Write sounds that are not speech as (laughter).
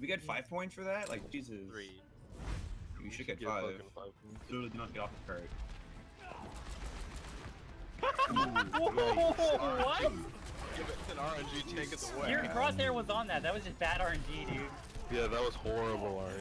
we get five points for that? Like, Jesus. Three. We should get Get five. five. Literally do not get off the cart. (laughs) What? Give it an RNG, take it away. Your crosshair was on that. That was just bad RNG, dude. Yeah, that was horrible, RNG.